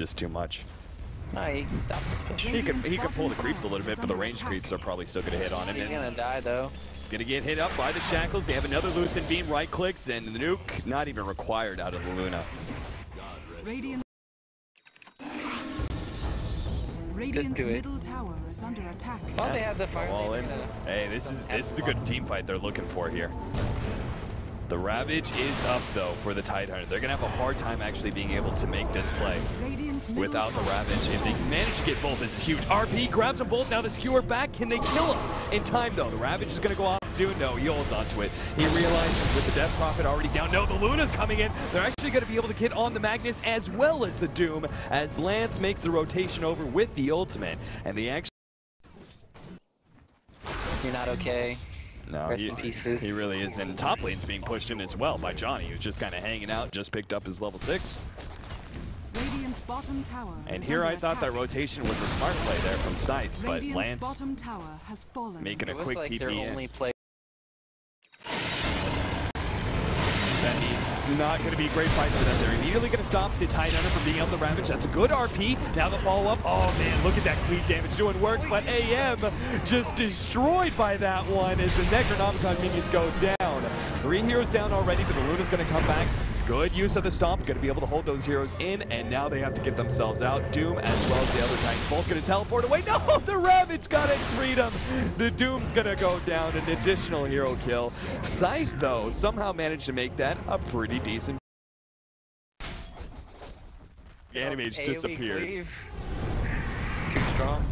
just too much. Oh, he can stop this push. He could he could pull the creeps a little bit, but the range creeps are probably still gonna hit on him. He's gonna die though. it's gonna get hit up by the shackles. They have another Lucent beam, right clicks, and the nuke not even required out of the Luna. Radiant. Radiant's do it. tower is under attack. While they have the fire All lane, in. Hey, this is this is the good team fight they're looking for here. The Ravage is up though for the Tidehunter. They're gonna have a hard time actually being able to make this play without the Ravage. If they can manage to get both, this is huge. RP grabs them both. Now the skewer back. Can they kill him in time though? The Ravage is gonna go off soon. No, he holds onto it. He realizes with the Death Prophet already down. No, the Luna's coming in. They're actually gonna be able to get on the Magnus as well as the Doom as Lance makes the rotation over with the ultimate. And the actually You're not okay. No, Rest he, in pieces. he really is. And top lane's being pushed in as well by Johnny, who's just kind of hanging out, just picked up his level 6. Radiant's bottom tower. And here I under thought that rotation was a smart play there from Scythe, but Radiant's Lance bottom tower has fallen. making a It was quick like TP their in. only play. That means not going to be great fight for them. They're immediately going to stop the Tidehunter from being able to Ravage. That's a good RP. Now the follow-up. Oh, man, look at that cleave damage doing work. But AM just destroyed by that one as the Necronomicon minions go down. Three heroes down already, but the Luna's going to come back. Good use of the stomp. Going to be able to hold those heroes in, and now they have to get themselves out. Doom as well as the other Titans. Both going to teleport away. No, the Ravage got its freedom. The Doom's going to go down. An additional hero kill. Scythe, though, somehow managed to make that a pretty decent. Anti-Mage disappeared. Too strong.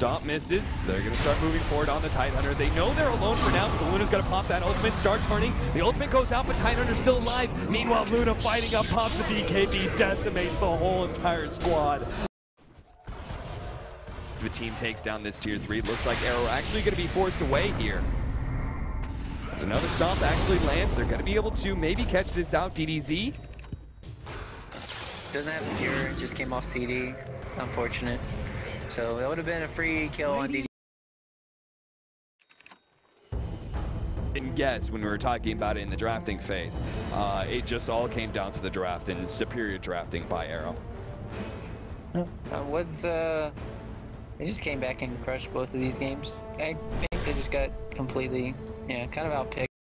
Stop misses. They're going to start moving forward on the Tidehunter. They know they're alone for now, but Luna's going to pop that ultimate, start turning. The ultimate goes out, but Tidehunter's still alive. Meanwhile, Luna fighting up, pops the BKB, decimates the whole entire squad. The team takes down this tier 3. Looks like Arrow actually going to be forced away here. There's another stomp actually lands. They're going to be able to maybe catch this out. DDZ. Doesn't have Skewer, just came off CD. Unfortunate. So it would have been a free kill on DD. didn't guess when we were talking about it in the drafting phase. Uh, it just all came down to the draft and superior drafting by Arrow. Uh, was uh, they just came back and crushed both of these games. I think they just got completely, yeah, kind of outpicked.